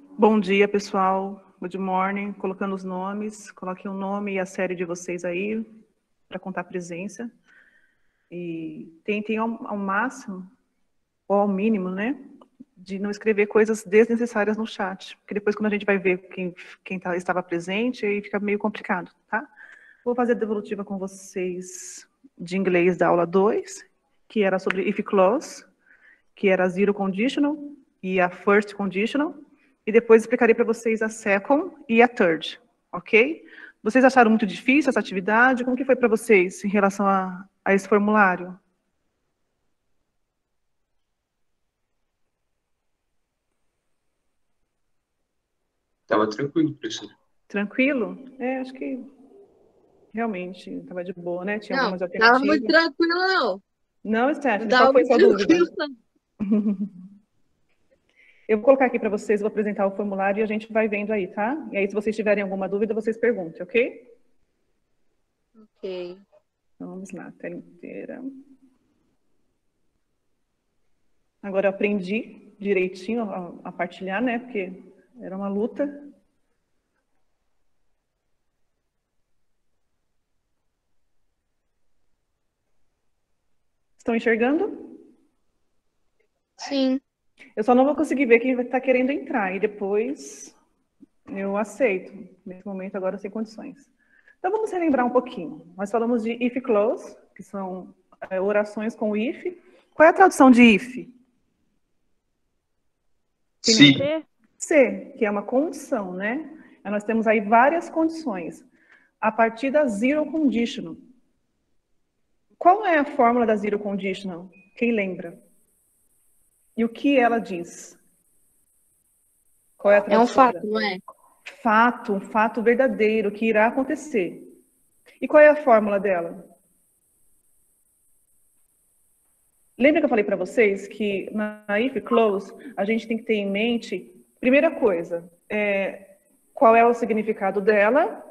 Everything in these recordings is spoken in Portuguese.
Bom dia, pessoal. Good morning. Colocando os nomes. Coloquem o nome e a série de vocês aí para contar presença. E tentem ao, ao máximo, ou ao mínimo, né? De não escrever coisas desnecessárias no chat. Porque depois, quando a gente vai ver quem, quem tá, estava presente, aí fica meio complicado, tá? Vou fazer a devolutiva com vocês de inglês da aula 2, que era sobre if clause, que era zero conditional e a first conditional e depois explicarei para vocês a second e a third, ok? Vocês acharam muito difícil essa atividade? Como que foi para vocês em relação a, a esse formulário? Estava tranquilo, professor. Tranquilo? É, acho que realmente estava de boa, né? Tinha não, algumas alternativas. Não, muito tranquilo, não. Não, Stephanie, não qual foi sua dúvida? Eu vou colocar aqui para vocês, vou apresentar o formulário e a gente vai vendo aí, tá? E aí, se vocês tiverem alguma dúvida, vocês perguntem, ok? Ok. Então, vamos lá, tela inteira. Agora, eu aprendi direitinho a, a partilhar, né? Porque era uma luta. Estão enxergando? Sim. Eu só não vou conseguir ver quem está querendo entrar, e depois eu aceito. Nesse momento, agora, sem condições. Então, vamos relembrar um pouquinho. Nós falamos de if close, que são é, orações com if. Qual é a tradução de if? Sim. Se, que é uma condição, né? Nós temos aí várias condições. A partir da zero conditional. Qual é a fórmula da zero conditional? Quem lembra? E o que ela diz? Qual é a É um fato, não é? Fato, um fato verdadeiro que irá acontecer. E qual é a fórmula dela? Lembra que eu falei para vocês que na if close a gente tem que ter em mente, primeira coisa, é, qual é o significado dela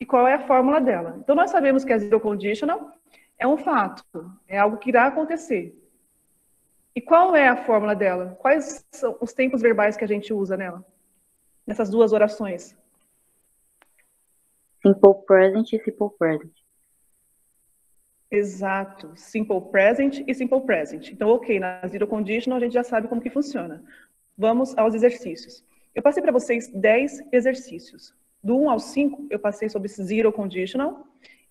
e qual é a fórmula dela. Então nós sabemos que a zero conditional é um fato, é algo que irá acontecer. E qual é a fórmula dela? Quais são os tempos verbais que a gente usa nela? Nessas duas orações. Simple present e simple present. Exato. Simple present e simple present. Então, ok, na zero conditional a gente já sabe como que funciona. Vamos aos exercícios. Eu passei para vocês 10 exercícios. Do 1 ao 5, eu passei sobre zero conditional.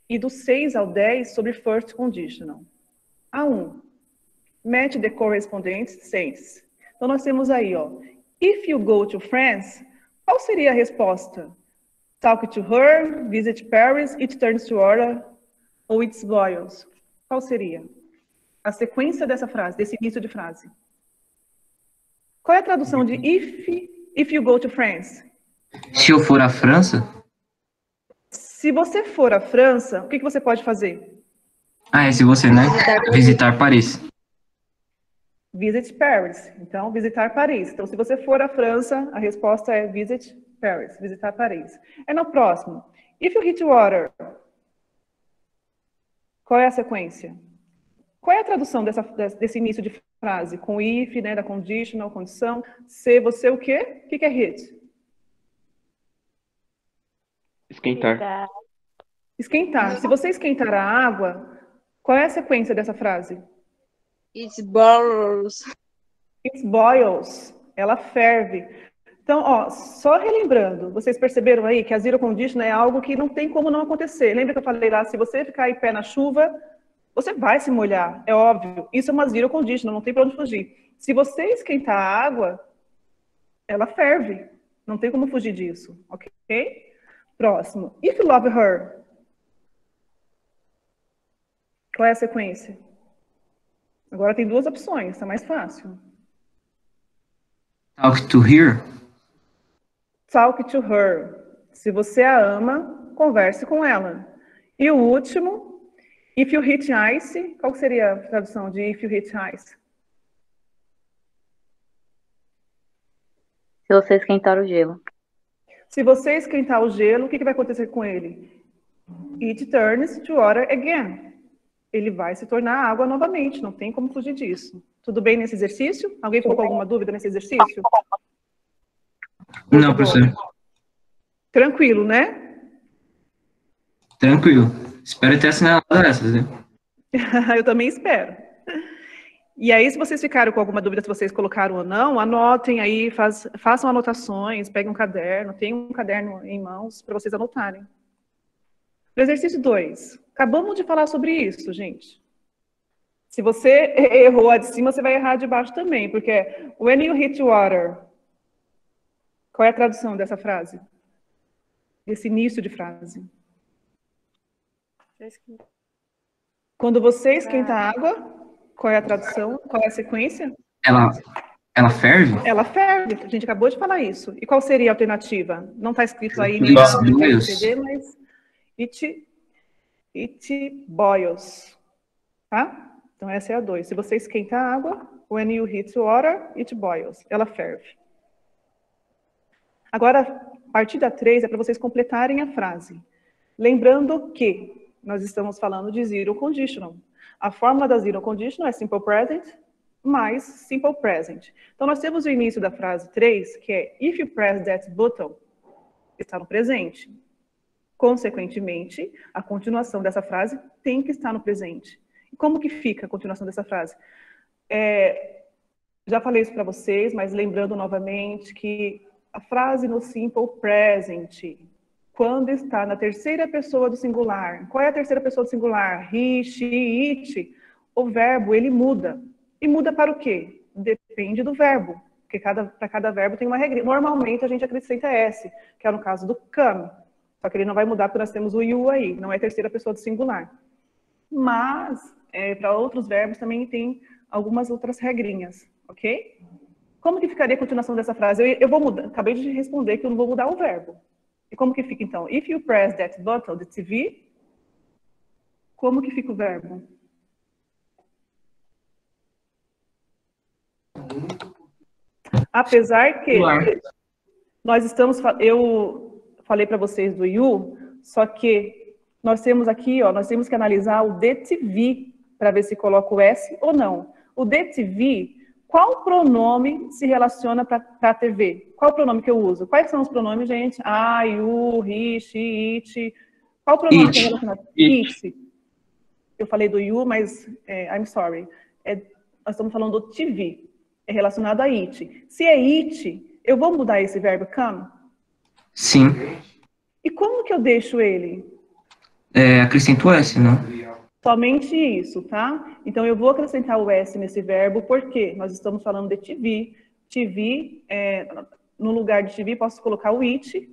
E do 6 ao 10, sobre first conditional. A1, match the corresponding sense. Então, nós temos aí, ó, if you go to France, qual seria a resposta? Talk to her, visit Paris, it turns to order, ou it boils. Qual seria? A sequência dessa frase, desse início de frase. Qual é a tradução de if, if you go to France? Se eu for à França? Se você for à França, o que, que você pode fazer? Ah, é se você, né? Visitar Paris. Visit Paris. Então, visitar Paris. Então, se você for à França, a resposta é visit Paris, visitar Paris. É no próximo. If you hit water, qual é a sequência? Qual é a tradução dessa, desse início de frase? Com if, né, da conditional, condição. Se você o quê? O que é hit? Esquentar. Esquentar. Se você esquentar a água, qual é a sequência dessa frase? It boils. It boils. Ela ferve. Então, ó, só relembrando, vocês perceberam aí que a zero condition é algo que não tem como não acontecer. Lembra que eu falei lá, se você ficar em pé na chuva, você vai se molhar, é óbvio. Isso é uma zero condition, não tem para onde fugir. Se você esquentar a água, ela ferve. Não tem como fugir disso, ok? Próximo. If you love her. Qual é a sequência? Agora tem duas opções, tá mais fácil. Talk to her. Talk to her. Se você a ama, converse com ela. E o último, if you hit ice, qual seria a tradução de if you hit ice? Se você esquentar o gelo. Se você esquentar o gelo, o que, que vai acontecer com ele? It turns to water again. Ele vai se tornar água novamente, não tem como fugir disso. Tudo bem nesse exercício? Alguém ficou com alguma dúvida nesse exercício? Não, professor. Tranquilo, né? Tranquilo. Espero ter assinalado essas, né? Eu também espero. E aí, se vocês ficaram com alguma dúvida se vocês colocaram ou não, anotem aí, faz- façam anotações, peguem um caderno, tenham um caderno em mãos para vocês anotarem. No exercício 2, acabamos de falar sobre isso, gente. Se você errou a de cima, você vai errar a de baixo também, porque é when you hit water. Qual é a tradução dessa frase? Desse início de frase. Quando você esquenta a água, qual é a tradução? Qual é a sequência? Ela, ela ferve? Ela ferve, a gente acabou de falar isso. E qual seria a alternativa? Não está escrito aí nem mas it, it boils. Tá? Então essa é a 2. Se você esquenta a água, when you heat water, it boils. Ela ferve. Agora, a partir da 3 é para vocês completarem a frase. Lembrando que nós estamos falando de zero conditional. A fórmula da zero conditional é simple present mais simple present. Então, nós temos o início da frase 3, que é if you press that button, está no presente. Consequentemente, a continuação dessa frase tem que estar no presente. E como que fica a continuação dessa frase? É, já falei isso para vocês, mas lembrando novamente que a frase no simple present, quando está na terceira pessoa do singular, qual é a terceira pessoa do singular? He, she, it. O verbo, ele muda. E muda para o quê? Depende do verbo. Porque cada, para cada verbo tem uma regra. Normalmente a gente acrescenta S, que é no caso do come. Só que ele não vai mudar porque nós temos o you aí, não é terceira pessoa do singular. Mas, é, para outros verbos também tem algumas outras regrinhas, ok? Como que ficaria a continuação dessa frase? Eu, eu vou mudar, acabei de responder que eu não vou mudar o verbo. E como que fica então? If you press that button, the TV, como que fica o verbo? Apesar que nós estamos, eu falei para vocês do you, só que nós temos aqui, ó, nós temos que analisar o DTV para ver se coloca o S ou não. O DTV, qual pronome se relaciona para a TV? Qual pronome que eu uso? Quais são os pronomes, gente? I, you, he, she, it. Qual pronome que é It. relacionado? It. It. Eu falei do you, mas é, I'm sorry. É, nós estamos falando do TV. É relacionado a it. Se é it, eu vou mudar esse verbo come? Sim. E como que eu deixo ele? É, acrescento S, não? Somente isso, tá? Então, eu vou acrescentar o S nesse verbo, porque nós estamos falando de TV. TV, é, no lugar de TV, posso colocar o it.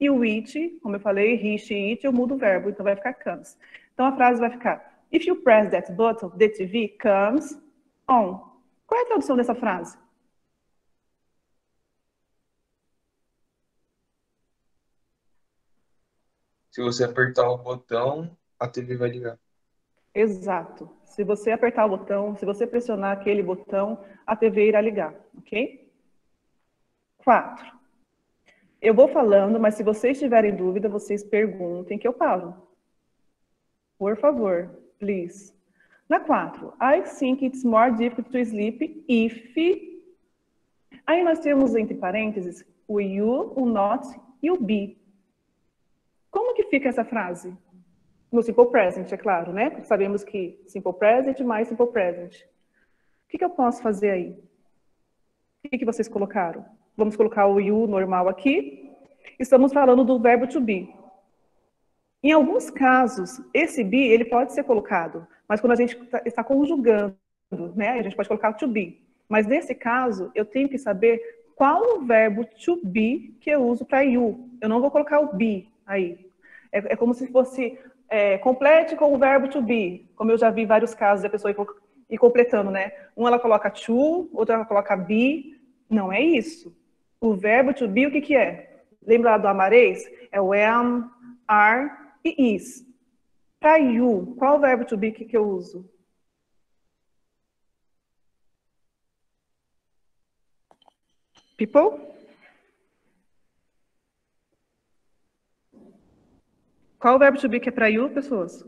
E o it, como eu falei, he, she, it, eu mudo o verbo, então vai ficar comes. Então, a frase vai ficar, if you press that button, the TV comes on. Qual é a tradução dessa frase? Se você apertar o botão, a TV vai ligar. Exato. Se você apertar o botão, se você pressionar aquele botão, a TV irá ligar, ok? Quatro. Eu vou falando, mas se vocês tiverem dúvida, vocês perguntem que eu paro. Por favor, please. Na quatro. I think it's more difficult to sleep if... Aí nós temos entre parênteses o you, o not e o be. Como que fica essa frase? No simple present, é claro, né? Sabemos que simple present mais simple present. O que, que eu posso fazer aí? O que, que vocês colocaram? Vamos colocar o you normal aqui. Estamos falando do verbo to be. Em alguns casos, esse be ele pode ser colocado, mas quando a gente tá- está conjugando, né, a gente pode colocar to be. Mas nesse caso, eu tenho que saber qual o verbo to be que eu uso para you. Eu não vou colocar o be aí. É, é como se fosse é, complete com o verbo to be, como eu já vi vários casos da pessoa ir completando, né? Um ela coloca to, outra ela coloca be. Não é isso. O verbo to be, o que que é? Lembra lá do amarês? É o am, are e is. Para you, qual o verbo to be que, que eu uso? People? Qual o verbo to be que é para you, pessoas?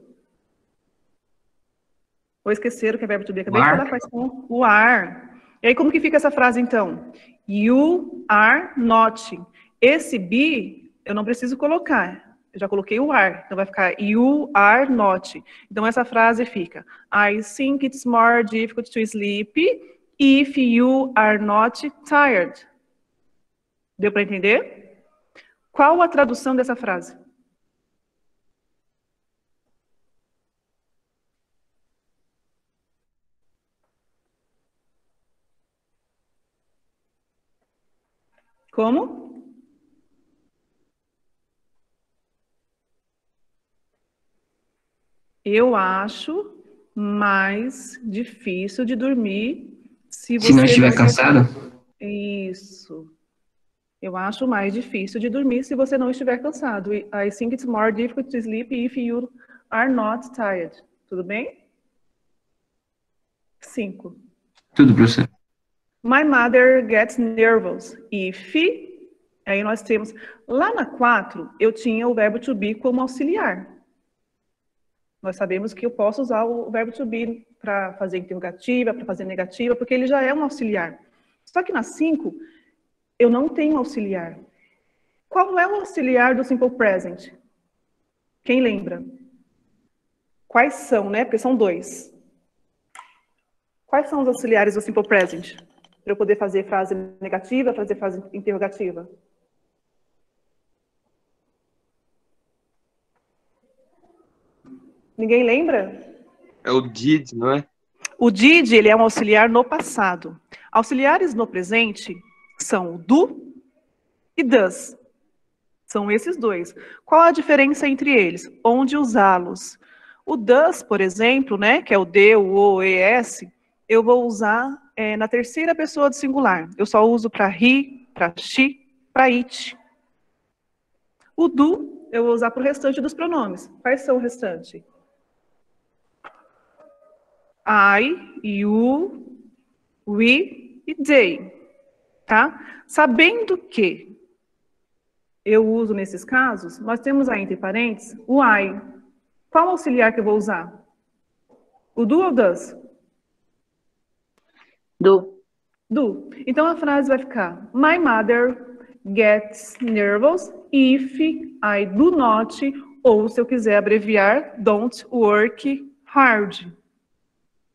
Ou esqueceram que é verbo to be? Acabei de Are. falar quais são. O are. E aí, como que fica essa frase, então? You are not. Esse be, eu não preciso colocar. Eu já coloquei o are. Então, vai ficar you are not. Então, essa frase fica I think it's more difficult to sleep if you are not tired. Deu para entender? Qual a tradução dessa frase? Como? Eu acho mais difícil de dormir se você Se não estiver não- cansado? Isso. Eu acho mais difícil de dormir se você não estiver cansado. I think it's more difficult to sleep if you are not tired. Tudo bem? Cinco. Tudo, professor. My mother gets nervous if. Aí nós temos. Lá na 4, eu tinha o verbo to be como auxiliar. Nós sabemos que eu posso usar o verbo to be para fazer interrogativa, para fazer negativa, porque ele já é um auxiliar. Só que na 5, eu não tenho auxiliar. Qual é o auxiliar do simple present? Quem lembra? Quais são, né? Porque são dois. Quais são os auxiliares do simple present? Para eu poder fazer frase negativa, fazer frase interrogativa. Ninguém lembra? É o did, não é? O did, ele é um auxiliar no passado. Auxiliares no presente são o do e does. São esses dois. Qual a diferença entre eles? Onde usá-los? O does, por exemplo, né, que é o de, o o, o, es, eu vou usar é, na terceira pessoa do singular. Eu só uso para he, para she, para it. O do, eu vou usar para o restante dos pronomes. Quais são o restante? I, you, we e they, tá? Sabendo que eu uso nesses casos, nós temos aí entre parênteses o I. Qual auxiliar que eu vou usar? O do ou does? Do. Do. Então a frase vai ficar: My mother gets nervous if I do not, ou se eu quiser abreviar, don't work hard.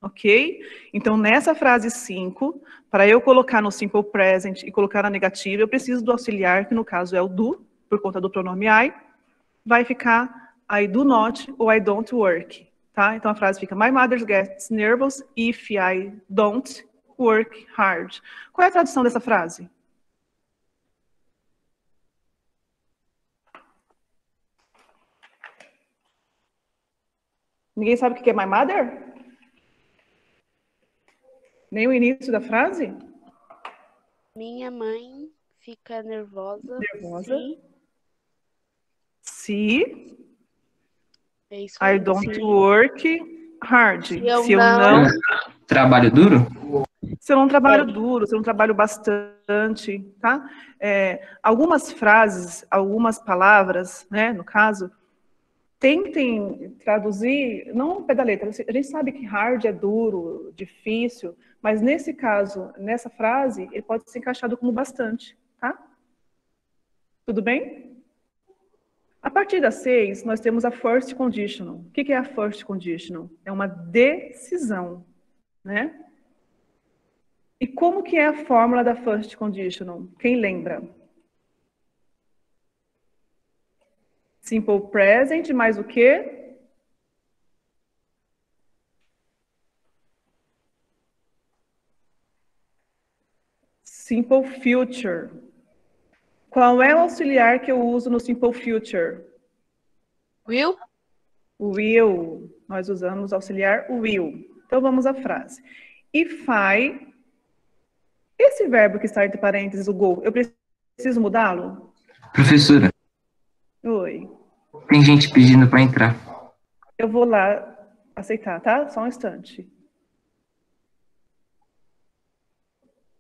Ok? Então, nessa frase 5, para eu colocar no simple present e colocar na negativa, eu preciso do auxiliar, que no caso é o do, por conta do pronome I. Vai ficar I do not ou I don't work. Tá? Então, a frase fica My mother gets nervous if I don't work hard. Qual é a tradução dessa frase? Ninguém sabe o que é my mother? Nem o início da frase? Minha mãe fica nervosa. Nervosa. Se, Se é isso I don't se- work hard. Se eu Se eu não- não, Trabalho duro? Se eu não trabalho duro, se eu não trabalho bastante, tá? É, algumas frases, algumas palavras, né, no caso, tentem traduzir, não pé da letra. A gente sabe que hard é duro, difícil, mas nesse caso, nessa frase, ele pode ser encaixado como bastante, tá? Tudo bem? A partir da 6, nós temos a first conditional. O que que é a first conditional? É uma decisão, né? E como que é a fórmula da first conditional? Quem lembra? Simple present mais o quê? Simple future. Qual é o auxiliar que eu uso no simple future? Will? Will. Nós usamos auxiliar will. Então vamos à frase. If I. Esse verbo que está entre parênteses, o go, eu preciso mudá-lo? Professora, Oi. tem gente pedindo para entrar. Eu vou lá aceitar, tá? Só um instante.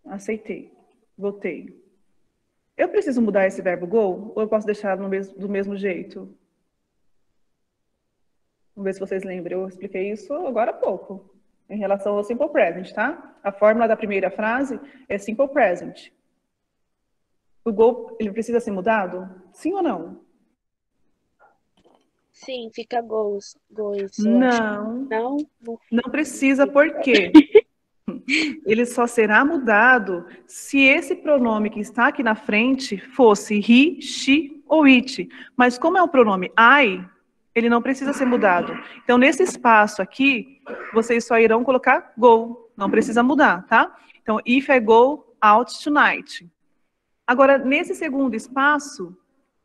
Aceitei. Voltei. Eu preciso mudar esse verbo go ou eu posso deixar no mesmo, do mesmo jeito? Vamos ver se vocês lembram. Eu expliquei isso agora há pouco. Em relação ao simple present, tá? A fórmula da primeira frase é simple present. O go, ele precisa ser mudado? Sim ou não? Sim, fica goes. Goes. Não, Não? Não. não precisa, por quê? Ele só será mudado se esse pronome que está aqui na frente fosse he, she ou it. Mas como é um pronome I, ele não precisa ser mudado. Então, nesse espaço aqui, vocês só irão colocar go. Não precisa mudar, tá? Então, if I go out tonight. Agora, nesse segundo espaço,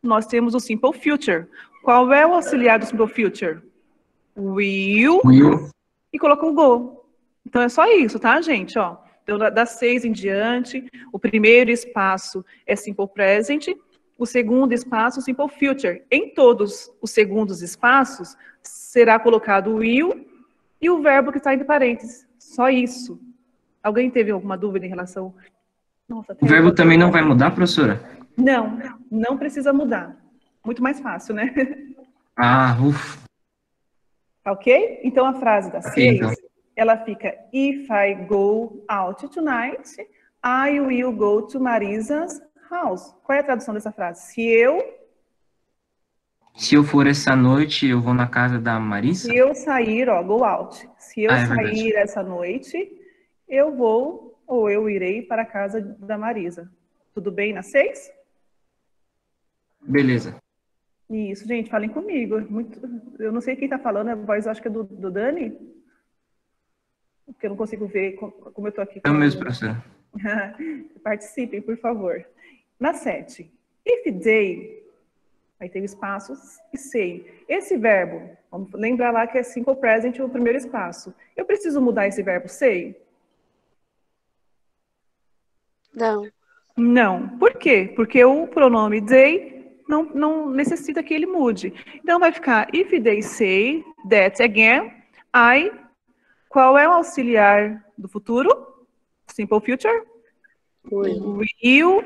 nós temos o simple future. Qual é o auxiliar do simple future? Will Will. e colocou o go. Então é só isso, tá, gente? Ó, então, da- das seis em diante, o primeiro espaço é simple present, o segundo espaço, simple future. Em todos os segundos espaços, será colocado o will e o verbo que está entre parênteses. Só isso. Alguém teve alguma dúvida em relação? Nossa, O verbo também não vai mudar, professora? Não, não precisa mudar. Muito mais fácil, né? Ah, ufa. Tá ok? Então a frase da Ok, seis, então. ela fica If I go out tonight, I will go to Marisa's house. Qual é a tradução dessa frase? Se eu, Se eu for essa noite, eu vou na casa da Marisa? se eu sair, ó, go out. Se eu Ah, é verdade. sair essa noite, eu vou ou eu irei para a casa da Marisa. Tudo bem na seis? Beleza. Isso, gente, falem comigo. É Muito, eu não sei quem está falando, a voz acho que é do, do Dani. Porque eu não consigo ver co- como eu estou aqui. É o mesmo, professora. Participem, por favor. Na 7. If they, aí tem o espaço e say. Esse verbo, vamos lembrar lá que é simple present o primeiro espaço. Eu preciso mudar esse verbo say? Não. Não. Por quê? Porque o pronome they não, não necessita que ele mude. Então vai ficar if they say that again, I. Qual é o auxiliar do futuro? Simple future? Will. Will.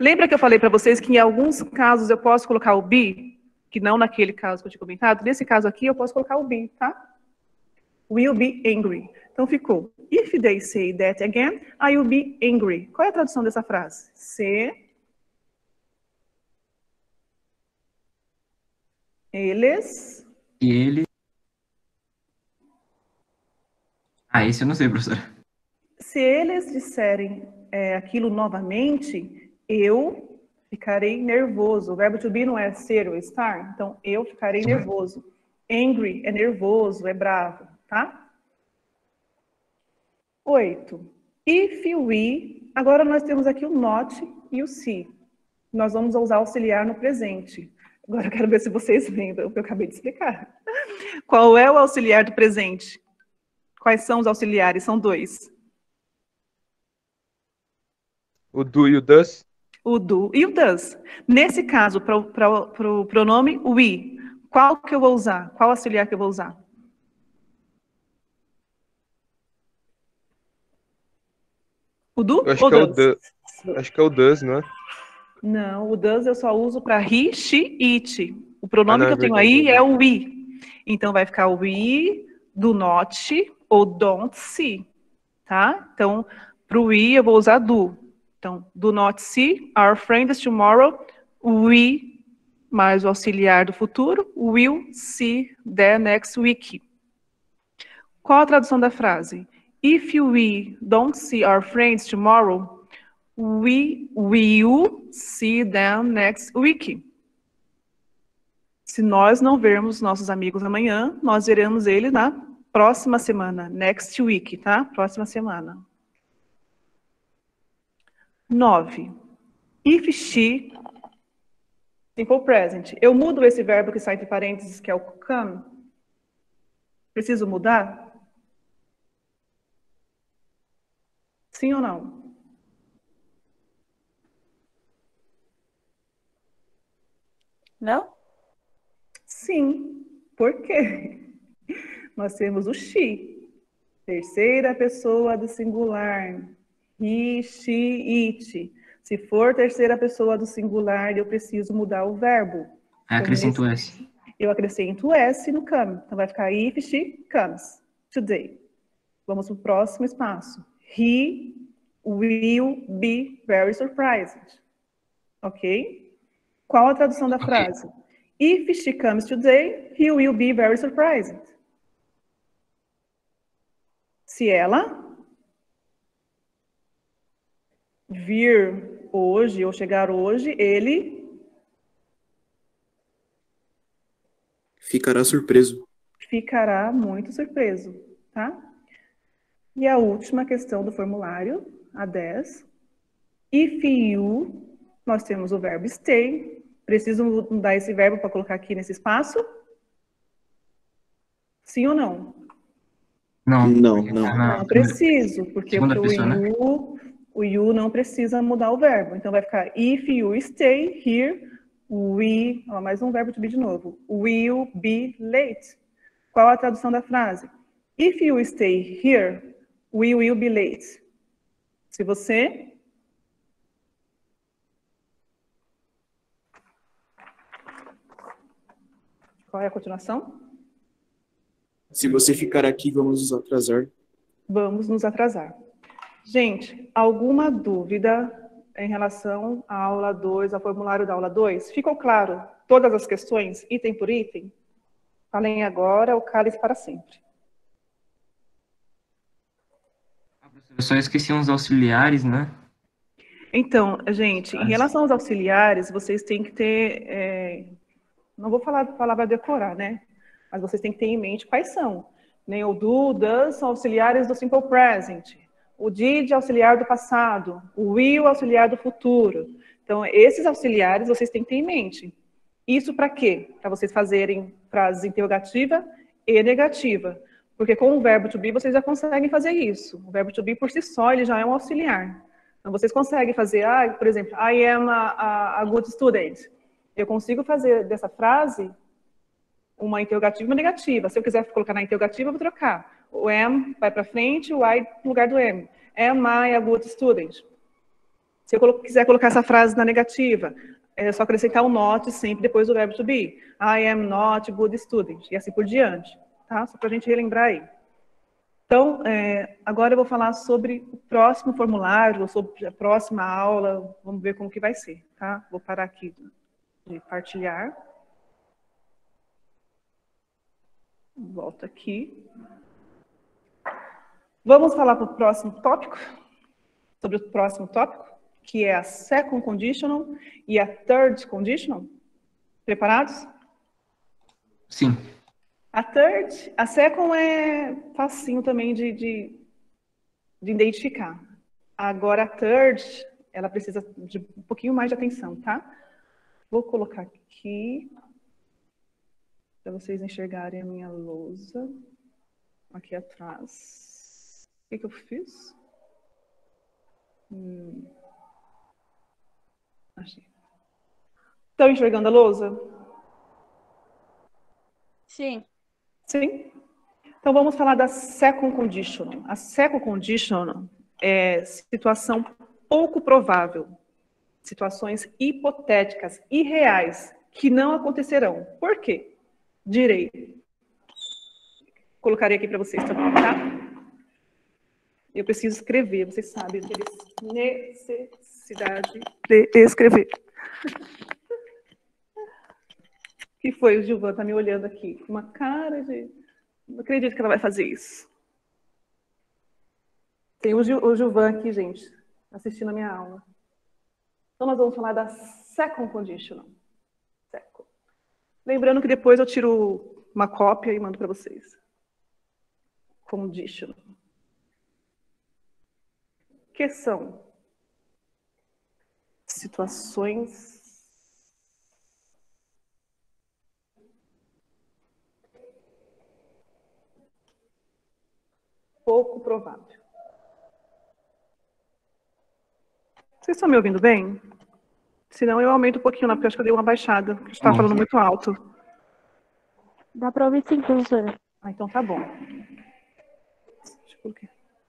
Lembra que eu falei para vocês que em alguns casos eu posso colocar o be? Que não naquele caso que eu tinha comentado. Nesse caso aqui eu posso colocar o be, tá? Will be angry. Então ficou. If they say that again, I will be angry. Qual é a tradução dessa frase? Se eles E ele. Ah, esse eu não sei, professora. se eles disserem é, aquilo novamente, eu ficarei nervoso. O verbo to be não é ser ou estar, então eu ficarei nervoso. Angry é nervoso, é bravo, tá? Oito. If we, agora nós temos aqui o not e o se. Nós vamos usar auxiliar no presente. Agora eu quero ver se vocês lembram o que eu acabei de explicar. Qual é o auxiliar do presente? Quais são os auxiliares? São dois. O do e o does. O do e o does. Nesse caso, para o pro pronome we, qual que eu vou usar? Qual auxiliar que eu vou usar? O do acho ou que é o does? do. Acho que é o does, não é? Não, o does eu só uso para he, she, it. O pronome Ah, não, que é eu tenho verdade, aí é é o we. Então vai ficar o we, do not ou don't see, tá? Então, para o we eu vou usar do. Então, do not see our friends tomorrow. We, mais o auxiliar do futuro, will see them next week. Qual a tradução da frase? If we don't see our friends tomorrow, we will see them next week. Se nós não vermos nossos amigos amanhã, nós veremos eles na próxima semana, next week, tá? Próxima semana. Nove. If she, simple present. Eu mudo esse verbo que está entre parênteses, que é o come. Preciso mudar? Sim ou não? Não? Sim. Por quê? Nós temos o she, terceira pessoa do singular. He, she, it. Se for terceira pessoa do singular, eu preciso mudar o verbo. Aí acrescento S. Eu acrescento S no come. Então vai ficar if she comes today. Vamos para o próximo espaço. He will be very surprised. Ok? Qual a tradução da Ok. frase? If she comes today, he will be very surprised. Se ela vir hoje ou chegar hoje, ele Ficará surpreso. ficará muito surpreso, tá? E a última questão do formulário, a 10. If you, nós temos o verbo stay. Preciso mudar esse verbo para colocar aqui nesse espaço? Sim ou não? Não. Não, não. Não preciso, porque, Segunda porque pessoa, né? O you, não precisa mudar o verbo. Então vai ficar if you stay here, we, ó, mais um verbo to be de novo. Will be late. Qual a tradução da frase? If you stay here, we will be late. Se você Qual é a continuação? Se você ficar aqui, vamos nos atrasar. Vamos nos atrasar. Gente, alguma dúvida em relação à aula 2, ao formulário da aula 2? Ficou claro todas as questões, item por item? Falem agora ou calem para sempre. Eu só esqueci uns auxiliares, né? Então, gente, em Ah, relação aos auxiliares, vocês têm que ter. é, não vou falar a palavra decorar, né? Mas vocês têm que ter em mente quais são. Nem o do, does são auxiliares do simple present. O did auxiliar do passado. O will auxiliar do futuro. Então, esses auxiliares vocês têm que ter em mente. Isso para quê? Para vocês fazerem frases interrogativa e negativa. Porque com o verbo to be vocês já conseguem fazer isso. O verbo to be por si só ele já é um auxiliar. Então, vocês conseguem fazer, ah, por exemplo, I am a, a, a good student. Eu consigo fazer dessa frase uma interrogativa e uma negativa. Se eu quiser colocar na interrogativa, eu vou trocar. O am vai para frente, o I no lugar do am. Am I a good student? Se eu quiser colocar essa frase na negativa, é só acrescentar o not sempre depois do verbo to be. I am not a good student. E assim por diante. Tá? Só para a gente relembrar aí. Então, é, agora eu vou falar sobre o próximo formulário, sobre a próxima aula. Vamos ver como que vai ser, tá? Vou parar aqui de partilhar. Volto aqui. Vamos falar para o próximo tópico, sobre o próximo tópico, que é a second conditional e a third conditional. Preparados? Sim. A third, a second é facinho também de, de, de identificar. Agora a third, ela precisa de um pouquinho mais de atenção, tá? Vou colocar aqui para vocês enxergarem a minha lousa aqui atrás. O que, que eu fiz? Hum. Achei. Estão enxergando a lousa? Sim. Sim. Então vamos falar da second conditional. A second conditional é situação pouco provável, situações hipotéticas, irreais, que não acontecerão. Por quê? Direi. Colocarei aqui para vocês também, tá? Eu preciso escrever, vocês sabem, necessidade de escrever. que foi? O Gilvan tá me olhando aqui uma cara de. Não acredito que ela vai fazer isso. Tem o, Gil, o Gilvan aqui, gente, assistindo a minha aula. Então, nós vamos falar da second conditional. Second. Lembrando que depois eu tiro uma cópia e mando para vocês. Conditional. Que são situações pouco provável. Vocês estão me ouvindo bem? Se não, eu aumento um pouquinho lá, porque acho que eu dei uma baixada. porque Está falando muito alto. Dá pra ouvir sim, professora. Ah, então tá bom.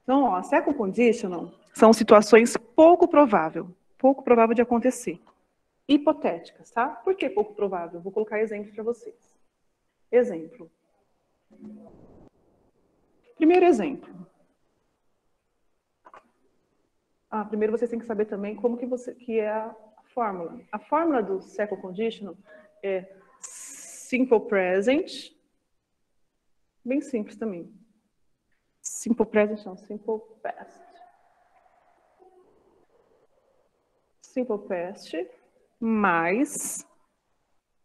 Então, ó, second conditional são situações pouco provável, pouco provável de acontecer. Hipotéticas, tá? Por que pouco provável? Vou colocar exemplos para vocês. Exemplo. Primeiro exemplo. Ah, primeiro vocês têm que saber também como que, você, que é a fórmula. A fórmula do second conditional é simple present, bem simples também. Simple present não, simple past. Simple past mais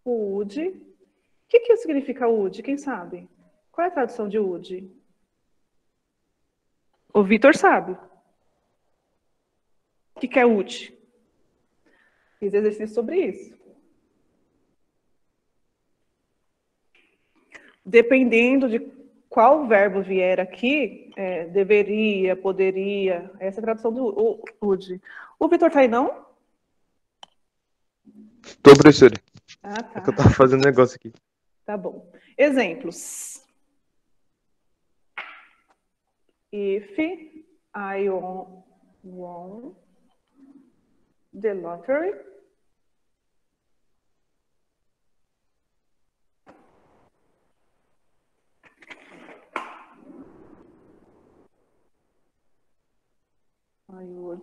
o would. O que, que significa would? Quem sabe? Qual é a tradução de would? O Vitor sabe. O que, que é would? Fiz exercício sobre isso. Dependendo de qual verbo vier aqui, é, deveria, poderia, essa é a tradução do would. O Vitor tá aí, não? Tô, professora. Ah, tá. É que eu tava fazendo negócio aqui. Tá bom. Exemplos. If I won, won the lottery, I would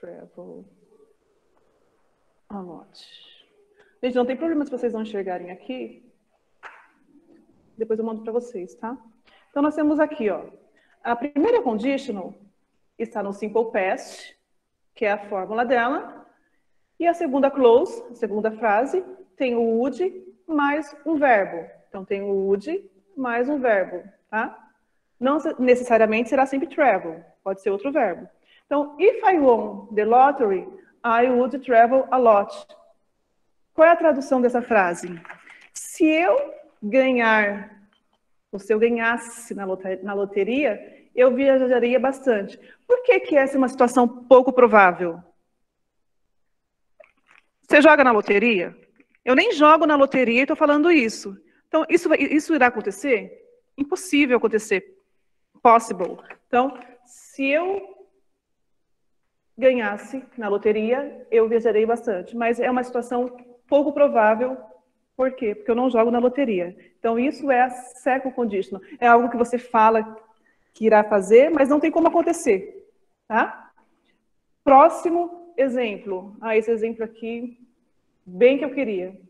travel a lot. Gente, não tem problema se vocês não enxergarem aqui. Depois eu mando para vocês, tá? Então, nós temos aqui, ó. A primeira conditional está no simple past, que é a fórmula dela. E a segunda clause, a segunda frase, tem o would mais um verbo. Então, tem o would mais um verbo, tá? Não necessariamente será sempre travel, pode ser outro verbo. Então, if I won the lottery, I would travel a lot. Qual é a tradução dessa frase? Se eu ganhar, ou se eu ganhasse na loteria, eu viajaria bastante. Por que, que essa é uma situação pouco provável? Você joga na loteria? Eu nem jogo na loteria e estou falando isso. Então, isso, isso irá acontecer? Impossível acontecer. Possible. Então, se eu ganhasse na loteria, eu viajarei bastante. Mas é uma situação pouco provável. Por quê? Porque eu não jogo na loteria. Então, isso é a second conditional. É algo que você fala que irá fazer, mas não tem como acontecer. Tá? Próximo exemplo. Ah, esse exemplo aqui, bem que eu queria.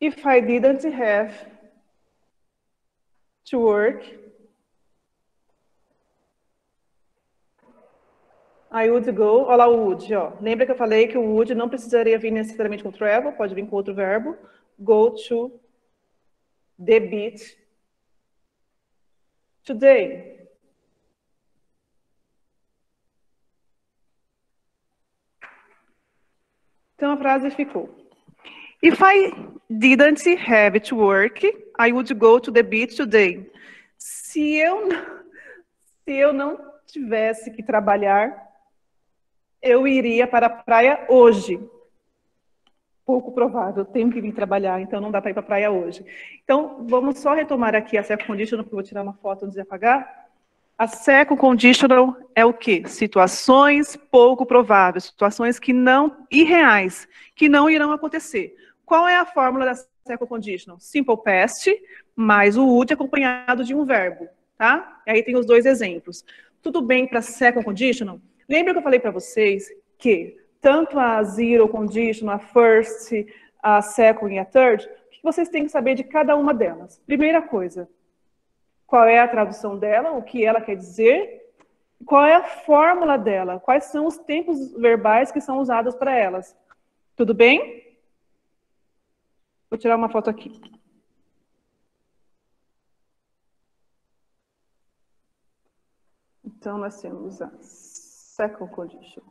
If I didn't have to work, I would go, olha lá o would, ó. Lembra que eu falei que o would não precisaria vir necessariamente com travel, pode vir com outro verbo. Go to the beach today. Então a frase ficou. If I didn't have to work, I would go to the beach today. Se eu, se eu não tivesse que trabalhar, eu iria para a praia hoje. Pouco provável, tenho que vir trabalhar, então não dá para ir para a praia hoje. Então, vamos só retomar aqui a second conditional, porque eu vou tirar uma foto antes de apagar. A second conditional é o quê? Situações pouco prováveis, situações que não, irreais, que não irão acontecer. Qual é a fórmula da second conditional? Simple past, mais o would acompanhado de um verbo, tá? E aí tem os dois exemplos. Tudo bem para second conditional? Lembra que eu falei para vocês que tanto a zero condition, a first, a second e a third, o que vocês têm que saber de cada uma delas? Primeira coisa, qual é a tradução dela, o que ela quer dizer, qual é a fórmula dela, quais são os tempos verbais que são usados para elas. Tudo bem? Vou tirar uma foto aqui. Então, nós temos as second condition.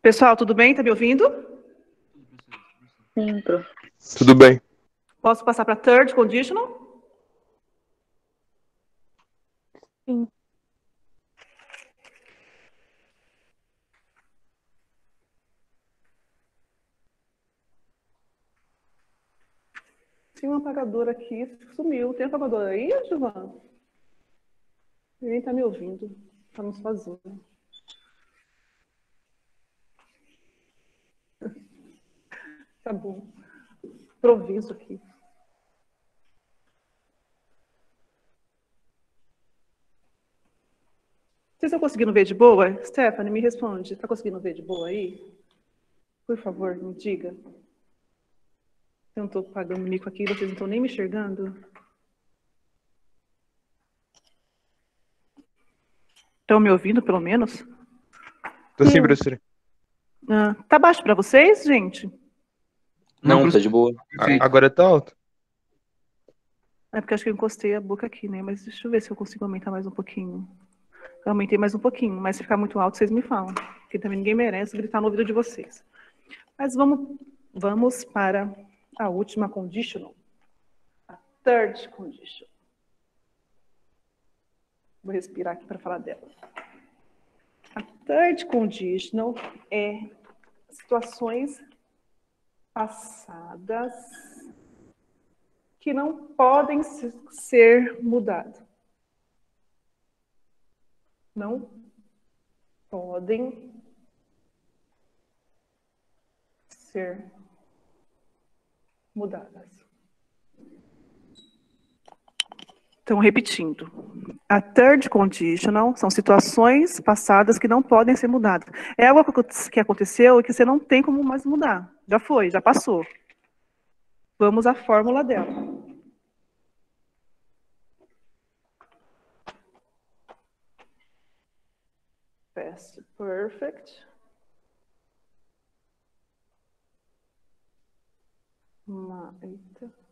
Pessoal, tudo bem? Tá me ouvindo? Sim, pro. Tudo bem. Posso passar para third conditional? Sim. Tem um apagador aqui, sumiu. Tem um apagador aí, Giovana? Ninguém está me ouvindo. Tá Estamos sozinhos. tá bom. Improviso aqui. Vocês estão conseguindo ver de boa? Stephanie, me responde. Está conseguindo ver de boa aí? Por favor, me diga. Eu não estou pagando mico aqui, vocês não estão nem me enxergando. Estão me ouvindo, pelo menos? Tô sim, professora. Ah, tá baixo para vocês, gente? Não, Não, tá de boa. Perfeito. A- Agora tá alto. É porque acho que eu encostei a boca aqui, né? Mas deixa eu ver se eu consigo aumentar mais um pouquinho. Eu aumentei mais um pouquinho, mas se ficar muito alto, vocês me falam. Porque também ninguém merece gritar no ouvido de vocês. Mas vamos, vamos para a última conditional. A third condition. Vou respirar aqui para falar dela. A third conditional é situações passadas que não podem se- ser mudadas. Não podem ser mudadas. Então, repetindo. A third conditional são situações passadas que não podem ser mudadas. É algo que aconteceu e que você não tem como mais mudar. Já foi, já passou. Vamos à fórmula dela. Past perfect. Ma- eita.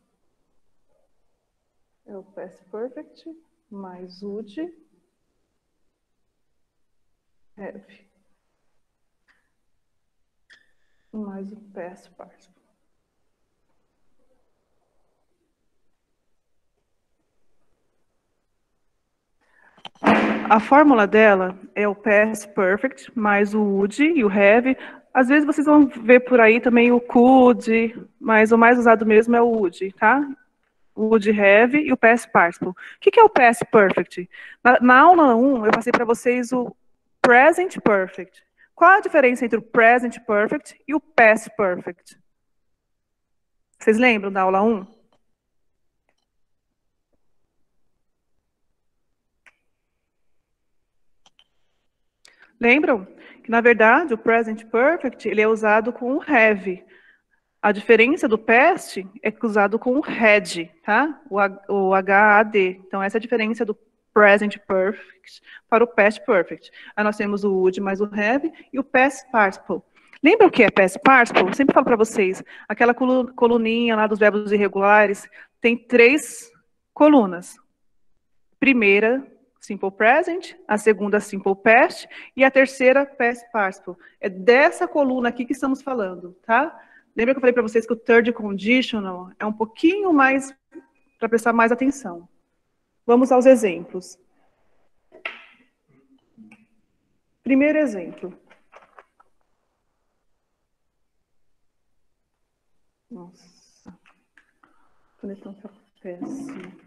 É o past perfect mais would have mais o past participle. A fórmula dela é o past perfect mais o would e o have. Às vezes vocês vão ver por aí também o could, mas o mais usado mesmo é o would, tá? O would have e o past participle. O que que é o past perfect? Na, na aula 1, eu passei para vocês o present perfect. Qual a diferença entre o present perfect e o past perfect? Vocês lembram da aula 1? Lembram que, na verdade, o present perfect ele é usado com o have. A diferença do past é que é com o had, tá? O, o HAD. Então, essa é a diferença do present perfect para o past perfect. Aí nós temos o would mais o have e o past participle. Lembra o que é past participle? Eu sempre falo para vocês, aquela colu- coluninha lá dos verbos irregulares tem três colunas. Primeira, simple present, a segunda, simple past, e a terceira, past participle. É dessa coluna aqui que estamos falando, tá? Lembra que eu falei para vocês que o third conditional é um pouquinho mais, para prestar mais atenção. Vamos aos exemplos. Primeiro exemplo. Nossa. O tá péssimo.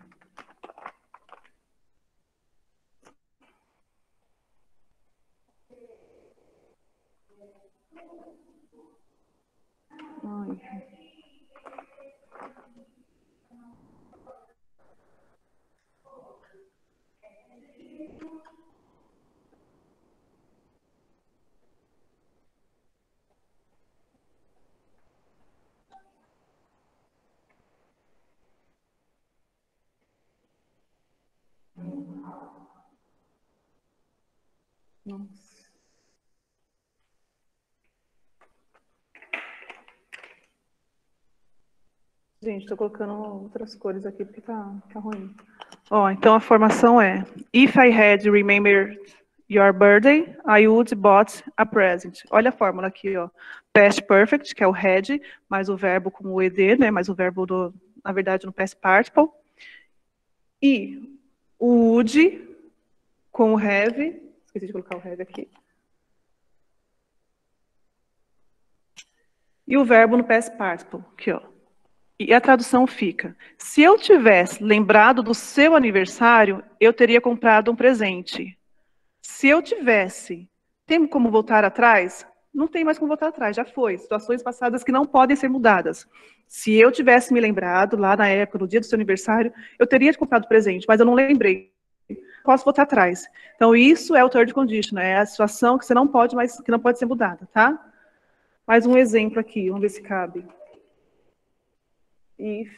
Nossa. Gente, estou colocando outras cores aqui porque tá, tá ruim. Ó, então a formação é: If I had remembered your birthday, I would bought a present. Olha a fórmula aqui, ó. Past perfect, que é o had, mais o verbo com o ed, né? Mais o verbo do, na verdade, no past participle. E o would com o have. Esqueci de colocar o have aqui. E o verbo no past participle, aqui, ó. E a tradução fica: se eu tivesse lembrado do seu aniversário, eu teria comprado um presente. Se eu tivesse, tem como voltar atrás? Não tem mais como voltar atrás, já foi. Situações passadas que não podem ser mudadas. Se eu tivesse me lembrado lá na época, no dia do seu aniversário, eu teria comprado presente, mas eu não lembrei. posso voltar atrás. Então, isso é o third condition, é a situação que você não pode mais, que não pode ser mudada, tá? Mais um exemplo aqui, vamos ver se cabe. If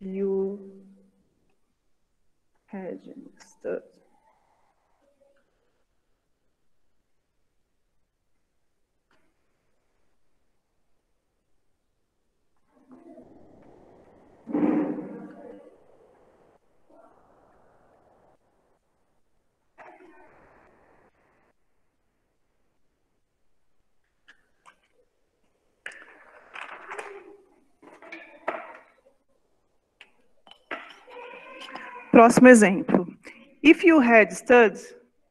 you had Próximo exemplo. If you had studied,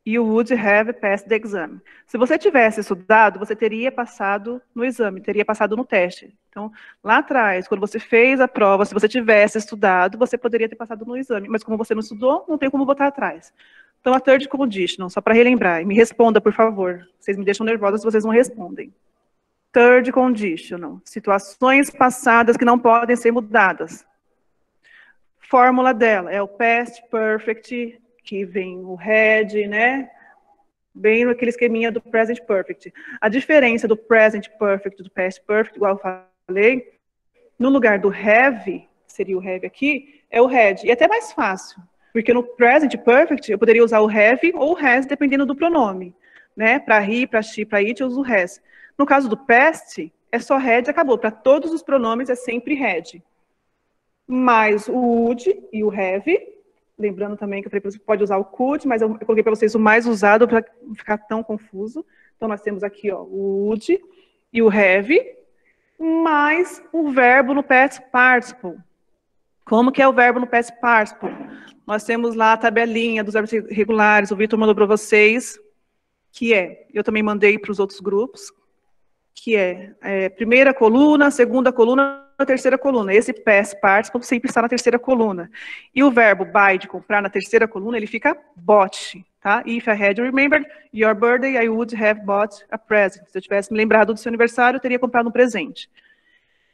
you would have passed the exam. Se você tivesse estudado, você teria passado no exame, teria passado no teste. Então, lá atrás, quando você fez a prova, se você tivesse estudado, você poderia ter passado no exame. Mas como você não estudou, não tem como voltar atrás. Então, a third condition, só para relembrar, me responda, por favor. Vocês me deixam nervosa se vocês não respondem. Third conditional, situações passadas que não podem ser mudadas fórmula dela é o past perfect, que vem o had, né? Bem naquele esqueminha do present perfect. A diferença do present perfect do past perfect, igual eu falei, no lugar do have, seria o have aqui, é o had. E é até mais fácil, porque no present perfect eu poderia usar o have ou o has, dependendo do pronome. Né? Para he, para she, para it, eu uso o has. No caso do past, é só had acabou. Para todos os pronomes é sempre had mais o would e o have. Lembrando também que eu falei que você pode usar o could, mas eu coloquei para vocês o mais usado para não ficar tão confuso. Então, nós temos aqui ó, o would e o have, mais o verbo no past participle. Como que é o verbo no past participle? Nós temos lá a tabelinha dos verbos regulares, o Vitor mandou para vocês, que é, eu também mandei para os outros grupos, que é, é primeira coluna, segunda coluna, na terceira coluna. Esse past participle sempre está na terceira coluna. E o verbo buy, de comprar, na terceira coluna, ele fica bought, tá? If I had remembered your birthday, I would have bought a present. Se eu tivesse me lembrado do seu aniversário, eu teria comprado um presente.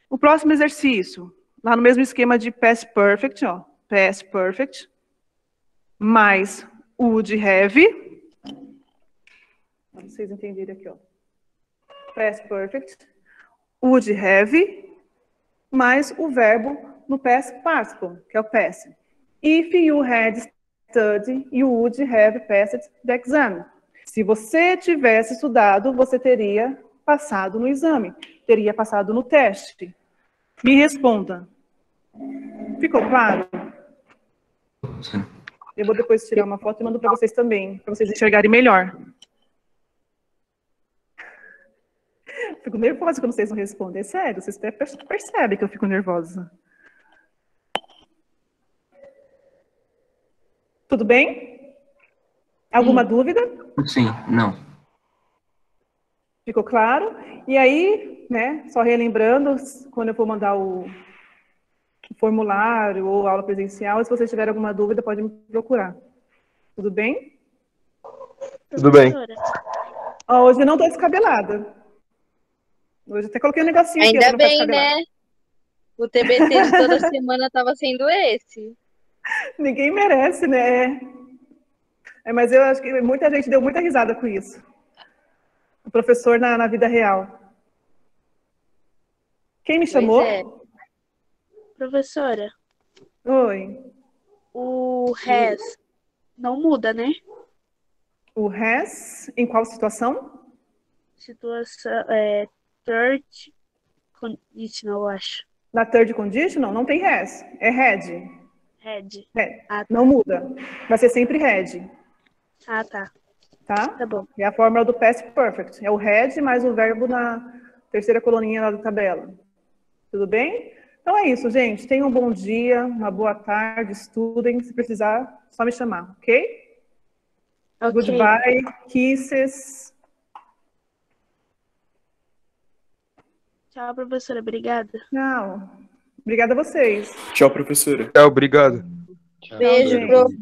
O próximo exercício, lá no mesmo esquema de past perfect, ó, past perfect, mais would have, vocês entenderem aqui, ó, past perfect, would have, mais o verbo no past participle, que é o past. If you had studied, you would have passed the exam. Se você tivesse estudado, você teria passado no exame, teria passado no teste. Me responda. Ficou claro? Sim. Eu vou depois tirar uma foto e mando para vocês também, para vocês enxergarem melhor. Fico nervosa quando vocês não respondem. Sério, vocês percebem que eu fico nervosa. Tudo bem? Alguma Sim. dúvida? Sim, não. Ficou claro? E aí, né, só relembrando, quando eu for mandar o, o formulário ou aula presencial, se vocês tiverem alguma dúvida, pode me procurar. Tudo bem? Tudo bem. Ó, hoje eu não estou descabelada. Hoje até coloquei um negocinho aqui. Ainda não ficar bem, né? O TBT de toda semana tava sendo esse. Ninguém merece, né? É, mas eu acho que muita gente deu muita risada com isso. O professor na, na vida real. Quem me chamou? É. Professora, Oi. o res não muda, né? O has, em qual situação? Situação, é, third conditional, eu acho. Na third conditional, não tem has. É. Head. É, Ah, tá. não muda. Vai ser sempre had, Ah, tá. tá? Tá bom. É a fórmula do past perfect. É o had mais o verbo na terceira coluninha lá da tabela. Tudo bem? Então é isso, gente. Tenham um bom dia, uma boa tarde, estudem. Se precisar, só me chamar, ok? Ok. Goodbye, kisses. Tchau, professora. Obrigada. Tchau. Obrigada a vocês. Tchau, professora. Tchau, obrigado. Beijo, gente. prof.